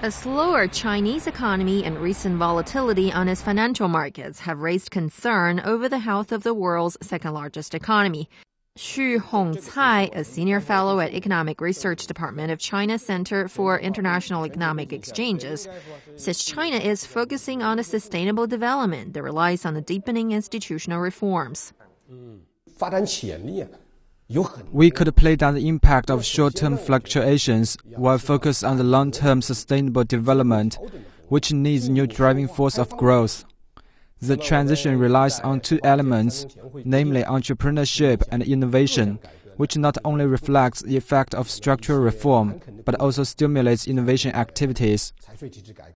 A slower Chinese economy and recent volatility on its financial markets have raised concern over the health of the world's second largest economy. Xu Hongcai, a senior fellow at Economic Research Department of China Center for International Economic Exchanges, says China is focusing on a sustainable development that relies on the deepening institutional reforms. 发展潜力啊，有很 we could play down the impact of short term fluctuations while focus on the long term sustainable development, which needs new driving force of growth. The transition relies on two elements, namely entrepreneurship and innovation, which not only reflects the effect of structural reform, but also stimulates innovation activities.